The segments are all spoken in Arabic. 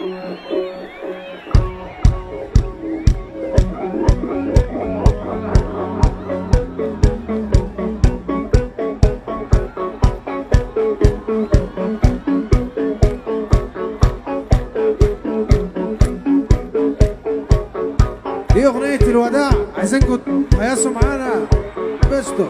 دي أغنية الوداع عايزينكم تهيصوا معانا. بستو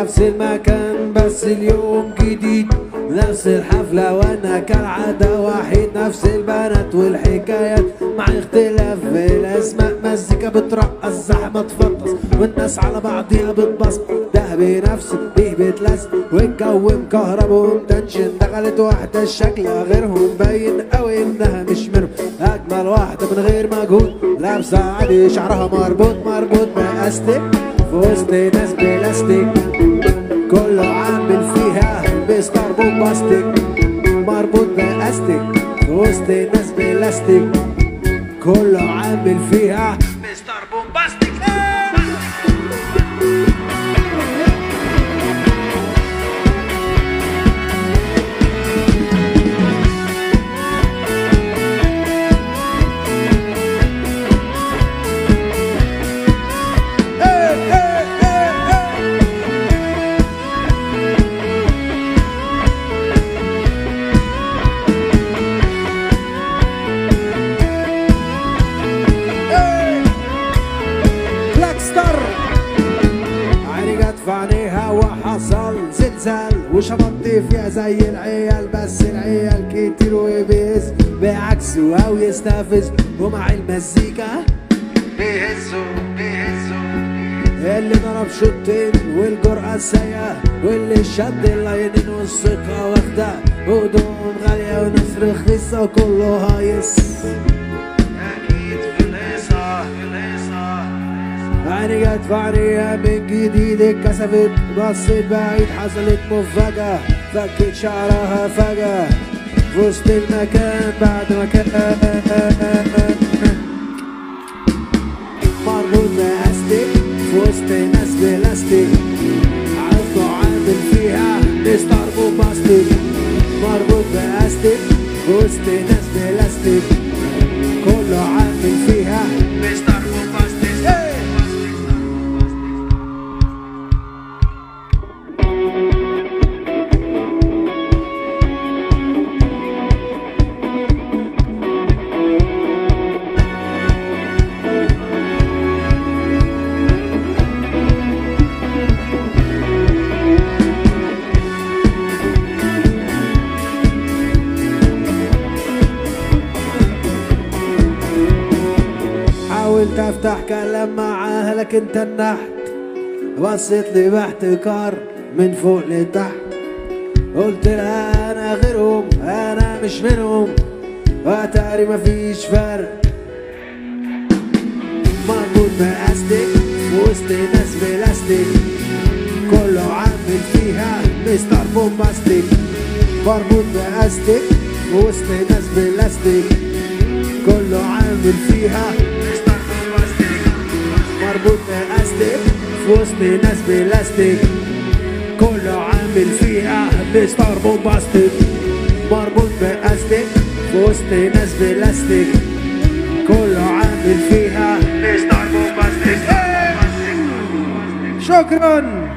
نفس المكان بس اليوم جديد. نفس الحفلة وأنا كالعادة وحيد نفس البنات والحكايات. مع اختلاف في الأسماء مزيكا بترقص زحمة تفطس. والناس على بعضيها بتبص. ده بنفس دي بتلس. والجو مكهرب ومتنشن دخلت واحدة الشكل غيرهم. باين قوي إنها مش منهم. أجمل واحدة من غير مجهود. لابسة عادي شعرها مربوط مربوط باستيك في وسط ناس بلاستيك. Bombastic مربوط بأستك في وسط ناس بلاستيك كله عامل فيها Mister Bombastic وحصل زلزال وشبطت فيها زي العيال بس العيال كتير وبيز بعكسه أو يستفز. ومع المزيكا بيهزوا بيهزوا. اللي ضرب شوطين والجرأة سيئة واللي شد اللاينين والثقة واخدة. هدوم غالية وناس رخيصة وكله هايص. عيني جت عينيها من جديد اتكسفت بصيت بعيد حصلت مفاجأة فكت شعرها فجأة في وسط المكان بعد ما كان مربوط بأستك في وسط ناس بلاستيك كله عامل فيها Mister Bombastic مربوط بأستك في وسط ناس بلاستيك كله عامل فيها افتح كلام معاها لكن تنحت بصيت لي باحتقار من فوق لتحت. قلت لها أنا غيرهم أنا مش منهم. واتاري مفيش فرق. مربوط بأستك في وسط ناس بلاستيك. كله عامل فيها Mister Bombastic. مربوط بأستك في وسط ناس بلاستيك. كله عامل فيها مربوط بأستك في وسط ناس بلاستيك. كله عامل فيها Mister Bombastic. مربوط بأستك في وسط ناس بلاستيك. كله عامل فيها Mister Bombastic. شكرا!